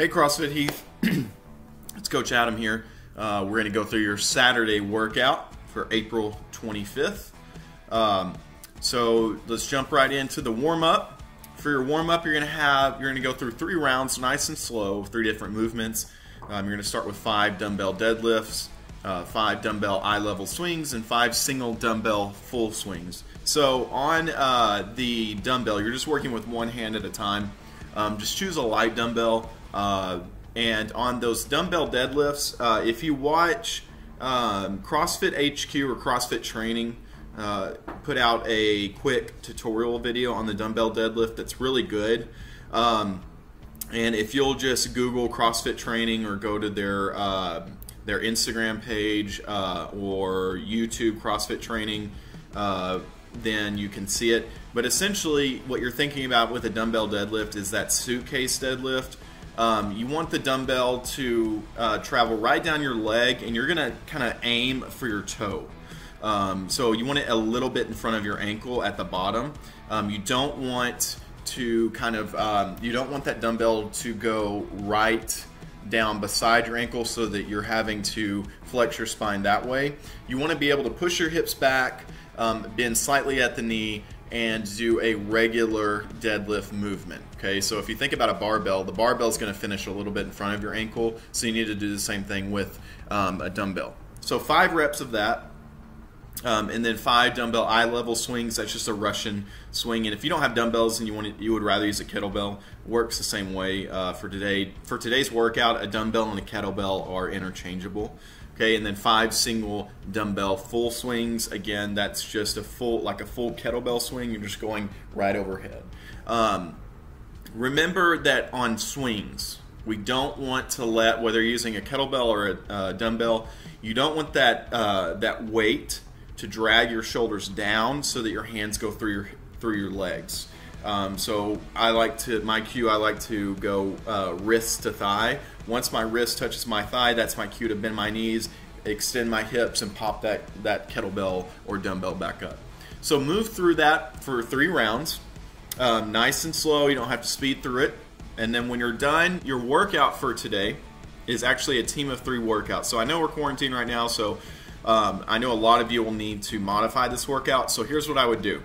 Hey CrossFit Heath, it's Coach Adam here. Uh, we're going to go through your Saturday workout for April 25th. Um, so let's jump right into the warm up. For your warm up, you're going to have you're going to go through three rounds, nice and slow, three different movements. Um, you're going to start with five dumbbell deadlifts, uh, five dumbbell eye level swings, and five single dumbbell full swings. So on uh, the dumbbell, you're just working with one hand at a time. Um, just choose a light dumbbell. Uh, and on those dumbbell deadlifts, uh, if you watch um, CrossFit HQ or CrossFit Training, uh, put out a quick tutorial video on the dumbbell deadlift that's really good. Um, and if you'll just Google CrossFit Training or go to their uh, their Instagram page uh, or YouTube CrossFit Training, uh, then you can see it. But essentially, what you're thinking about with a dumbbell deadlift is that suitcase deadlift um, you want the dumbbell to uh, travel right down your leg, and you're to kind of aim for your toe. Um, so you want it a little bit in front of your ankle at the bottom. Um, you don't want to kind of um, you don't want that dumbbell to go right down beside your ankle so that you're having to flex your spine that way. You want to be able to push your hips back, um, bend slightly at the knee, and do a regular deadlift movement. Okay, so if you think about a barbell, the barbell is going to finish a little bit in front of your ankle, so you need to do the same thing with um, a dumbbell. So five reps of that. Um, and then five dumbbell eye level swings. That's just a Russian swing. And if you don't have dumbbells and you want to, you would rather use a kettlebell, works the same way uh, for today. For today's workout, a dumbbell and a kettlebell are interchangeable. Okay, and then five single dumbbell full swings. Again, that's just a full, like a full kettlebell swing. You're just going right overhead. Um, remember that on swings, we don't want to let, whether you're using a kettlebell or a uh, dumbbell, you don't want that uh, that weight to drag your shoulders down so that your hands go through your through your legs. Um, so I like to, my cue, I like to go uh, wrist to thigh. Once my wrist touches my thigh, that's my cue to bend my knees, extend my hips, and pop that, that kettlebell or dumbbell back up. So move through that for three rounds. Um, nice and slow, you don't have to speed through it. And then when you're done, your workout for today is actually a team of three workouts. So I know we're quarantined right now, so um, I know a lot of you will need to modify this workout. So here's what I would do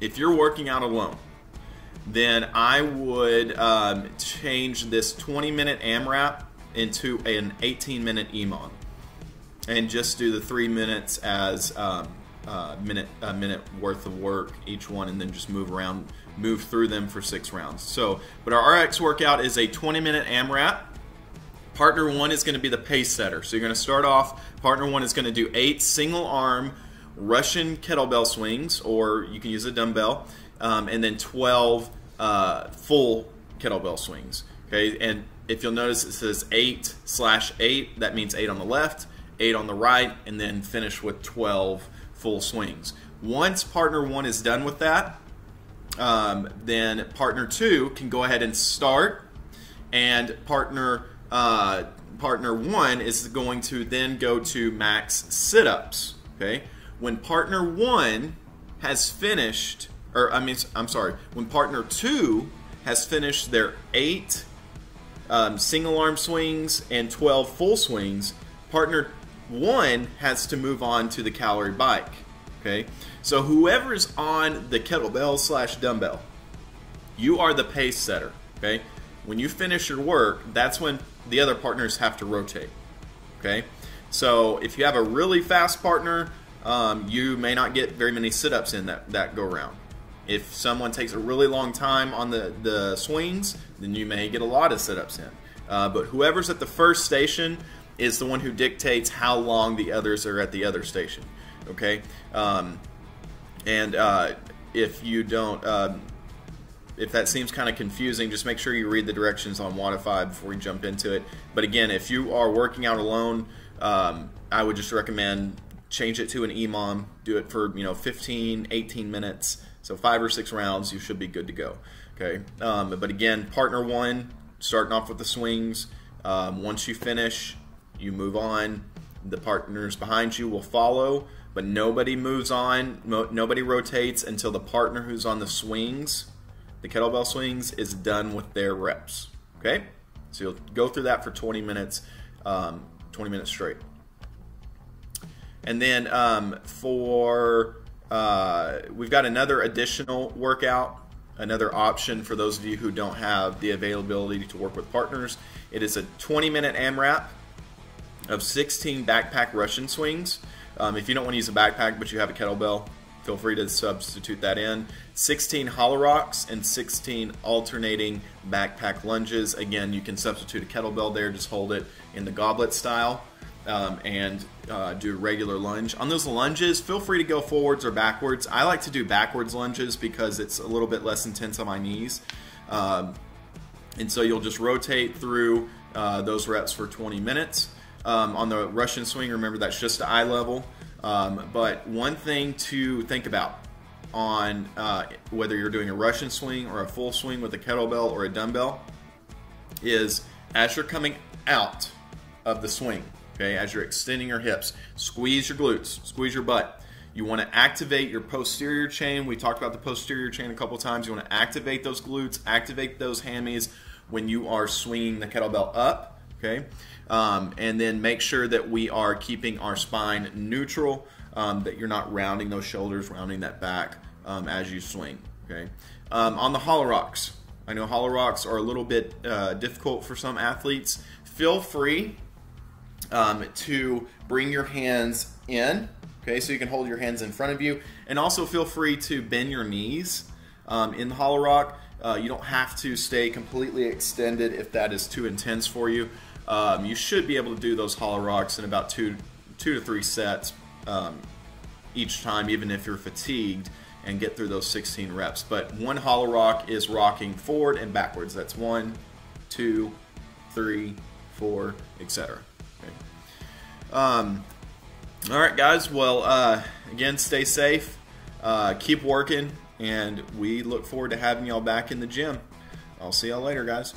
if you're working out alone, then I would um, change this 20 minute AMRAP into an 18 minute EMOM and just do the three minutes as um, uh, minute a minute worth of work each one and then just move around move through them for six rounds. So but our RX workout is a 20 minute AMRAP. Partner one is going to be the pace setter. So you're going to start off partner one is going to do eight single arm Russian kettlebell swings, or you can use a dumbbell, um, and then 12 uh, full kettlebell swings. Okay, and if you'll notice, it says eight slash eight. That means eight on the left, eight on the right, and then finish with 12 full swings. Once partner one is done with that, um, then partner two can go ahead and start, and partner uh, partner one is going to then go to max sit-ups. Okay, when partner one has finished, or I mean, I'm sorry, when partner two has finished their eight um, single arm swings and 12 full swings, partner one has to move on to the calorie bike. Okay, so whoever's on the kettlebell slash dumbbell, you are the pace setter. Okay, when you finish your work, that's when the other partners have to rotate. Okay, so if you have a really fast partner, um, you may not get very many sit-ups in that, that go round. If someone takes a really long time on the, the swings, then you may get a lot of sit-ups in. Uh, but whoever's at the first station is the one who dictates how long the others are at the other station. Okay, um, and uh, if you don't, uh, if that seems kind of confusing, just make sure you read the directions on Wodify before you jump into it. But again, if you are working out alone, um, I would just recommend change it to an EMOM, do it for you know 15, 18 minutes, so five or six rounds, you should be good to go. Okay, um, but again, partner one, starting off with the swings. Um, once you finish, you move on. The partners behind you will follow, but nobody moves on, nobody rotates until the partner who's on the swings, the kettlebell swings, is done with their reps. Okay, So you'll go through that for 20 minutes, um, 20 minutes straight. And then um, for uh, we've got another additional workout, another option for those of you who don't have the availability to work with partners. It is a 20 minute AMRAP of 16 backpack Russian swings. Um, if you don't want to use a backpack but you have a kettlebell, feel free to substitute that in. 16 hollow rocks and 16 alternating backpack lunges. Again, you can substitute a kettlebell there, just hold it in the goblet style um, and uh, do regular lunge. On those lunges, feel free to go forwards or backwards. I like to do backwards lunges because it's a little bit less intense on my knees. Um, and so you'll just rotate through uh, those reps for 20 minutes. Um, on the Russian swing, remember that's just eye level. Um, but one thing to think about on uh, whether you're doing a Russian swing or a full swing with a kettlebell or a dumbbell is as you're coming out of the swing, okay, as you're extending your hips, squeeze your glutes, squeeze your butt. You want to activate your posterior chain. We talked about the posterior chain a couple times. You want to activate those glutes, activate those hammies when you are swinging the kettlebell up, okay? Um, and then make sure that we are keeping our spine neutral, um, that you're not rounding those shoulders, rounding that back um, as you swing, okay? Um, on the hollow rocks, I know hollow rocks are a little bit uh, difficult for some athletes. Feel free um, to bring your hands in, okay, so you can hold your hands in front of you, and also feel free to bend your knees um, in the hollow rock. Uh, you don't have to stay completely extended if that is too intense for you. Um, you should be able to do those hollow rocks in about two, two to three sets um, each time, even if you're fatigued, and get through those 16 reps. But one hollow rock is rocking forward and backwards. That's one, two, three, four, etc. Um, all right, guys. Well, uh, again, stay safe, uh, keep working, and we look forward to having y'all back in the gym. I'll see y'all later, guys.